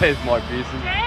There's my business.